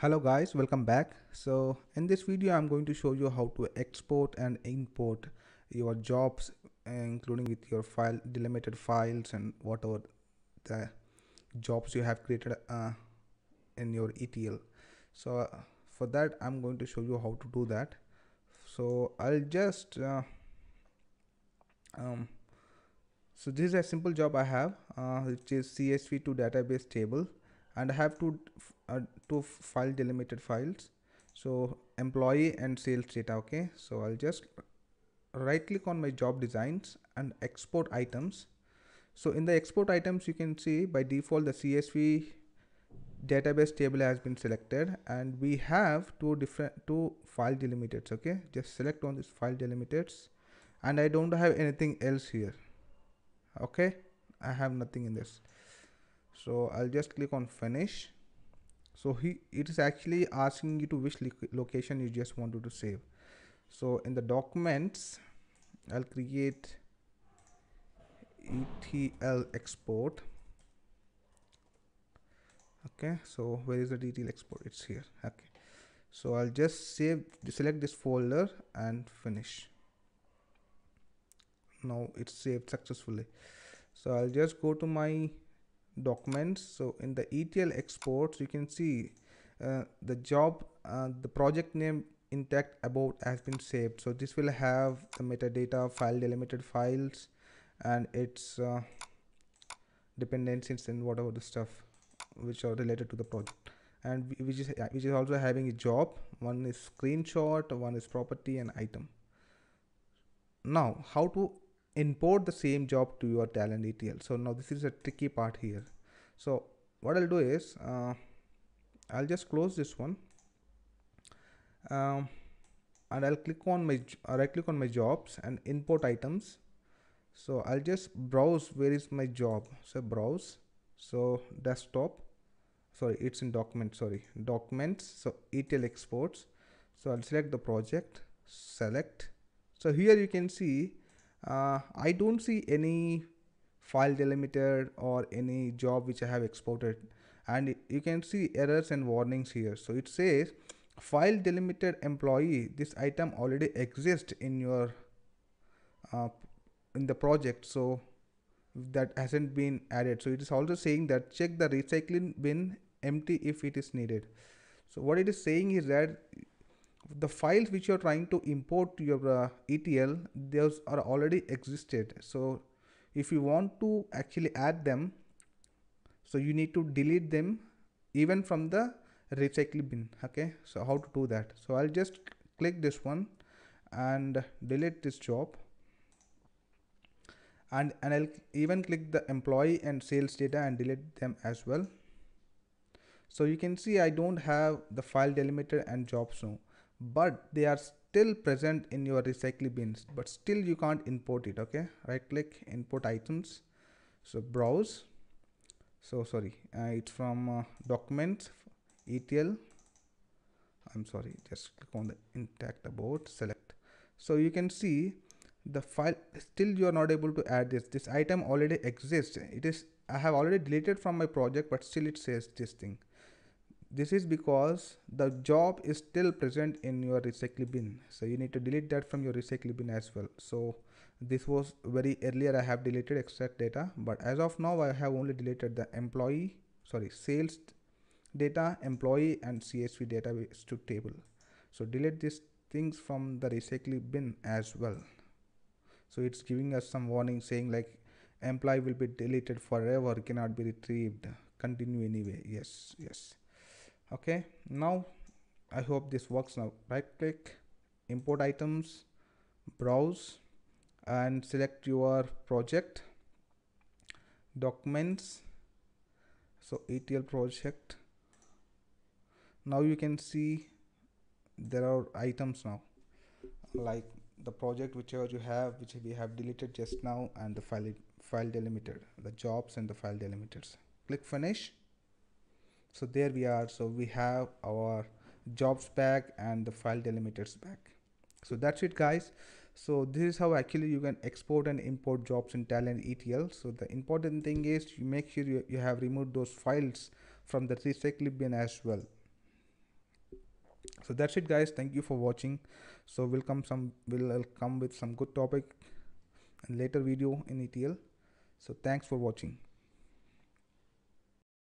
hello guys. Welcome back. So in this video i'm going to show you how to export and import your jobs including with your file delimited files and whatever the jobs you have created uh, in your etl so uh, for that i'm going to show you how to do that. So i'll just uh, um, so this is a simple job i have uh, which is csv to database table and I have two uh, two file delimited files. So employee and sales data okay? So I'll just right click on my job designs and export items. So in the export items you can see by default the CSV database table has been selected and we have two different two file delimiteds okay? Just select on this file delimiteds and I don't have anything else here okay? I have nothing in this so I'll just click on finish. So he it is actually asking you to which location you just wanted to save. So in the documents I'll create ETL export. Okay so where is the ETL export? It's here. Okay. So I'll just save select this folder and finish. Now it's saved successfully. So I'll just go to my documents. So in the etl exports you can see uh, the job uh, the project name Intact Abode has been saved. So this will have the metadata file delimited files and its uh, dependencies and whatever the stuff which are related to the project. And which is which is also having a job. One is screenshot one is property and item. Now how to import the same job to your Talend ETL. So now this is a tricky part here. So what I'll do is uh, I'll just close this one um, and I'll click on my right click on my jobs and import items. So I'll just browse where is my job. So browse. So desktop. Sorry, it's in document. Sorry, documents. So ETL exports. So I'll select the project. Select. So here you can see uh, I don't see any file delimited or any job which I have exported. And you can see errors and warnings here. So it says file delimited employee this item already exists in your uh, in the project so that hasn't been added. So it is also saying that check the recycling bin empty if it is needed. So what it is saying is that the files which you're trying to import to your uh, ETL those are already existed. So if you want to actually add them so you need to delete them even from the recycle bin okay? So how to do that? So I'll just click this one and delete this job. And and I'll even click the employee and sales data and delete them as well. So you can see I don't have the file delimiter and jobs now but they are still present in your recycle bins but still you can't import it okay? Right click import items. So browse. So sorry uh, it's from uh, documents etl i'm sorry just click on the Intact Abode select. So you can see the file still you are not able to add this. This item already exists. It is i have already deleted from my project but still it says this thing this is because the job is still present in your recycle bin so you need to delete that from your recycle bin as well. So this was very earlier i have deleted extract data but as of now i have only deleted the employee sorry sales data employee and csv database to table. So delete these things from the recycle bin as well. So it's giving us some warning saying like employee will be deleted forever cannot be retrieved. Continue anyway. Yes yes okay now I hope this works. Now right click import items browse and select your project documents. So ETL project. Now you can see there are items now like the project whichever you have which we have deleted just now and the file file delimiter the jobs and the file delimiters. Click finish so there we are. So we have our jobs back and the file delimiters back. So that's it guys. So this is how actually you can export and import jobs in Talend etl so the important thing is you make sure you, you have removed those files from the recycle bin as well. So that's it guys. Thank you for watching. So we'll come some we'll come with some good topic in later video in etl so thanks for watching